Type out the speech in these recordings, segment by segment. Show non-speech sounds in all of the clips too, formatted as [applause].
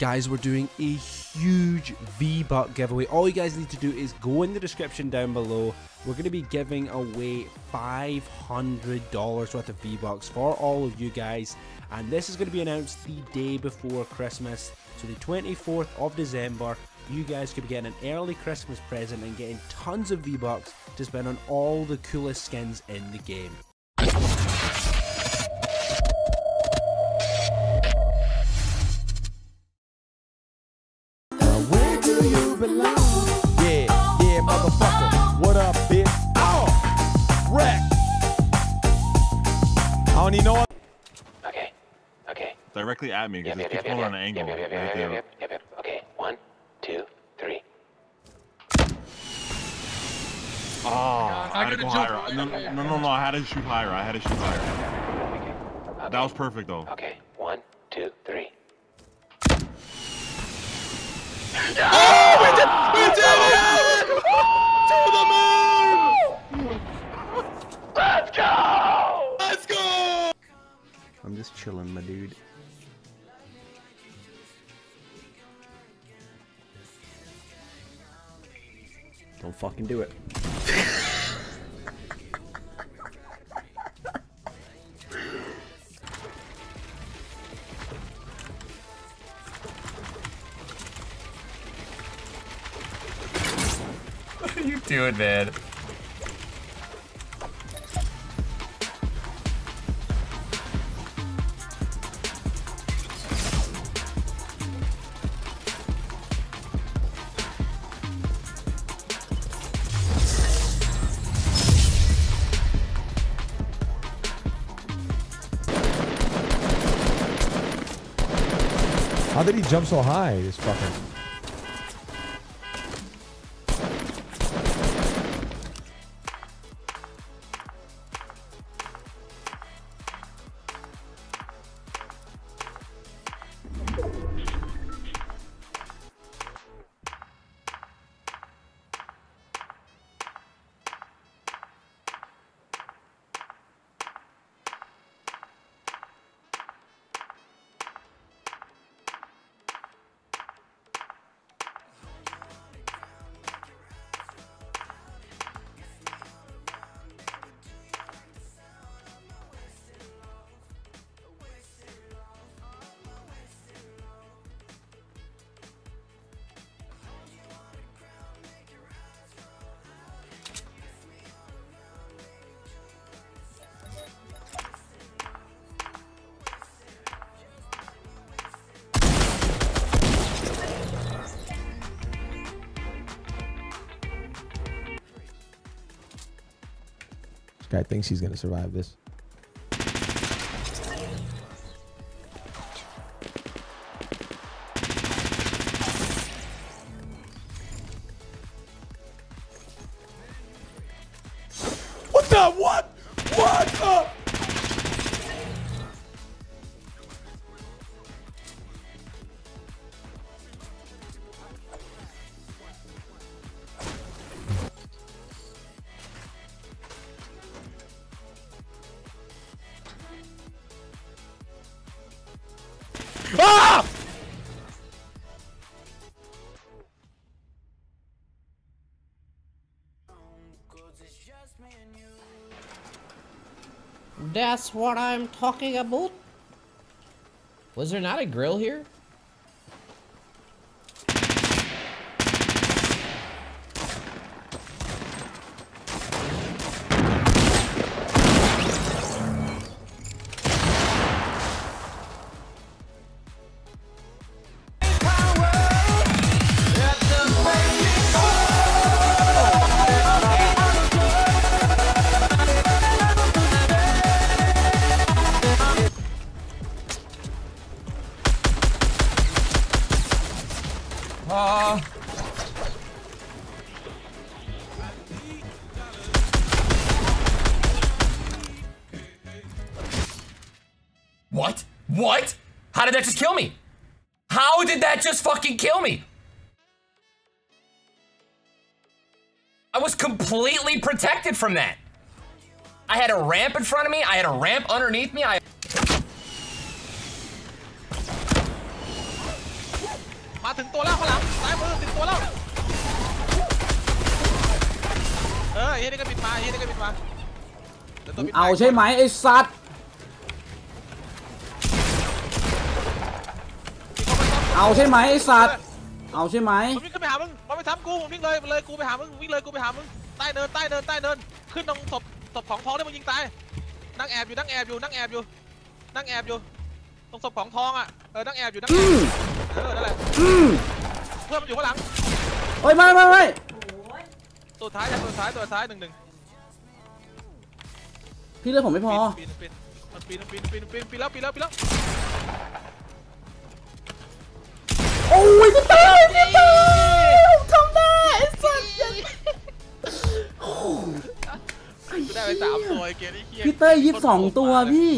Guys, we're doing a huge V-Buck giveaway. All you guys need to do is go in the description down below. We're going to be giving away $500 worth of V-Bucks for all of you guys. And this is going to be announced the day before Christmas. So the 24th of December, you guys could be getting an early Christmas present and getting tons of V-Bucks to spend on all the coolest skins in the game. I don't know what. Okay. Okay. directly at me because yep, it yep, keeps yep, going yep, on an angle. yep, yep, yep, right yep, there. yep, yep, yep. Okay. One, two, three. Oh, I had to gotta go higher. higher. No, no, no, no, no, I had to shoot higher. I had to shoot higher. Okay. Okay. That was perfect though. Okay. One, two, three. Let's go! Let's go! I'm just chilling, my dude. Don't fucking do it. What [laughs] are you doing, man? How did he jump so high? This fucking. Guy thinks he's gonna survive this. That's what I'm talking about. Was there not a grill here? that just kill me? How did that just fucking kill me? I was completely protected from that. I had a ramp in front of me. I had a ramp underneath me. I มาถึงตัวแล้วข้างหลังซ้ายมือถึงตัวแล้วเออไอ้เหี้ยนี่ก็บินมาไอ้เหี้ยนี่ก็บินมาดี๋ยวตัวบิน เอาใช่ไหมไอ้สัตว์ เอาใช่ไหมไอ้สัตว์ เอาใช่ไหมมันวิ่งขึ้นไปหามึงมันไม่ทำกูมันวิ่งเลยเลยกูไปหามึงวิ่งเลยกูไปหามึงใต้เดินใต้เดินใต้เดินขึ้นตรงศพศพของทองที่มึงยิงตายนั่งแอบอยู่นั่งแอบอยู่นั่งแอบอยู่นั่งแอบอยู่ตรงศพของทองอะเออนั่งแอบอยู่นั่งแอบอยู่เออนั่นแหละอืมเพื่อนมันอยู่ข้างหลังเฮ้ยไม่ไม่ไม่ตัวท้ายนะตัวท้ายตัวท้ายหนึ่งหนึ่งพี่เลือดผมไม่พอปีนปีนมันปีนปีนปีนปีนปีนแล้วปีนแล้วปีนแล้ว พี่เต้พี่เต้ทำได้ไอ้สัตว์กูได้ไปสามตัวไอ้เกมนี่เฮียพี่เต้ยี่สิบสองตัวพี่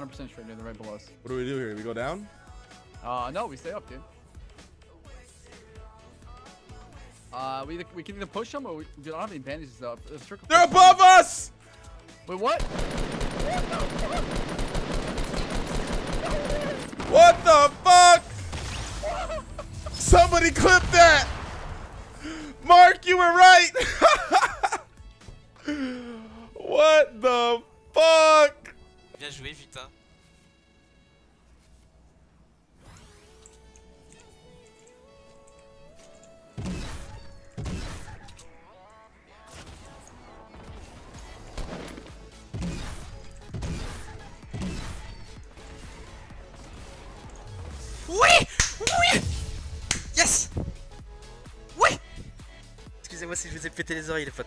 100% sure, straight near the right below us. What do we do here? We go down? Uh, no, we stay up, dude. Uh, we, we can either push them or we, dude, I don't have any bandages though. There's a trick- They're above us! Wait, what? What the fuck? Somebody clip that! Mark, you were right! [laughs] what the fuck? Bien joué, putain. Oui Oui Yes Oui Excusez-moi si je vous ai pété les oreilles, les potes.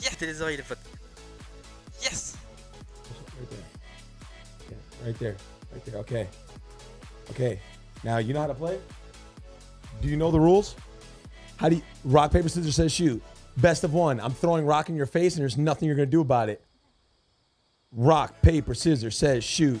Yeah Pété les oreilles, les potes. Right there. Right there. Okay. Okay. Now you know how to play? Do you know the rules? How do you rock, paper, scissors says shoot. Best of one. I'm throwing rock in your face and there's nothing you're gonna do about it. Rock, paper, scissors says shoot.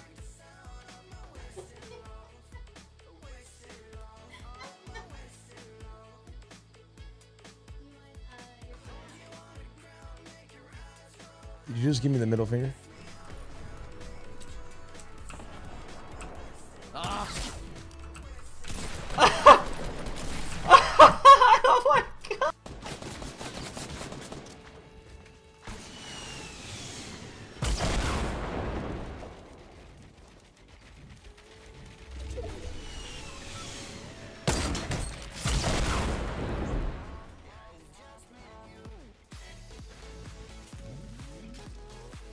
Did you just give me the middle finger?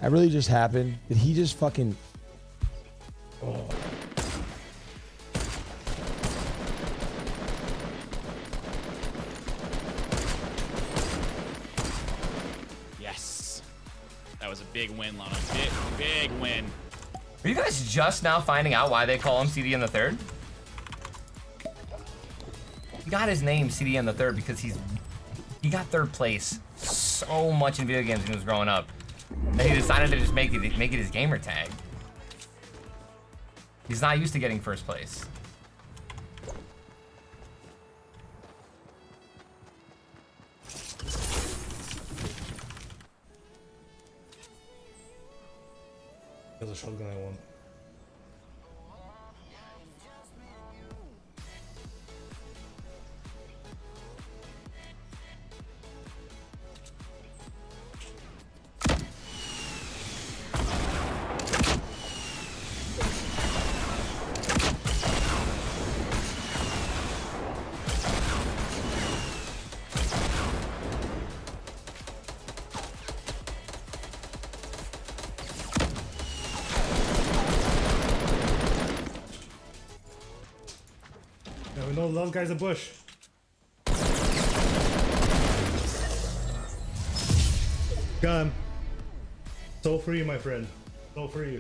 That really just happened. Did he just fucking? Yes. That was a big win, Lana. Big, big win. Are you guys just now finding out why they call him CDN the third? He got his name CDN the third because he's he got third place so much in video games when he was growing up. That he decided to just make it make it his gamer tag. He's not used to getting first place. There's a shotgun I want. Oh, guys a bush. Gun. So free, my friend. So free.